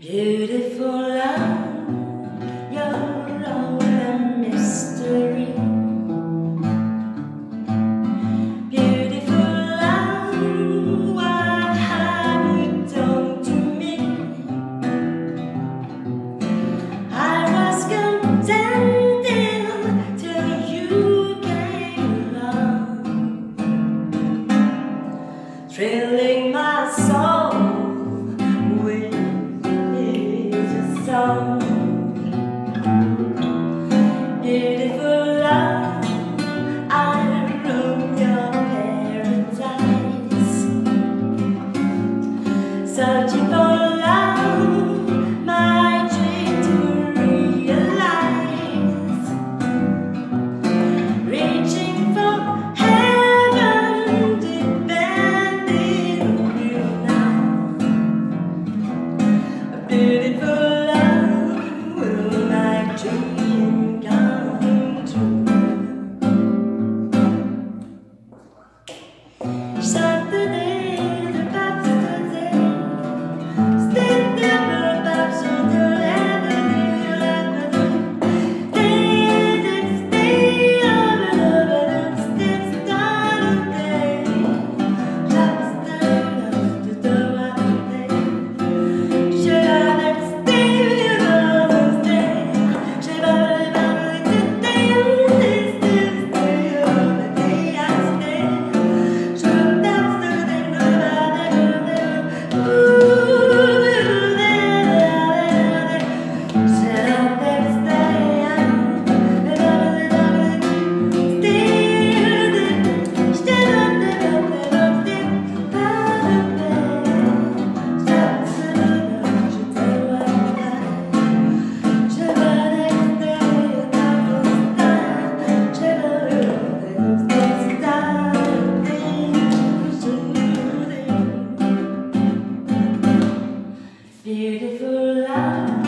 Beautiful searching for love.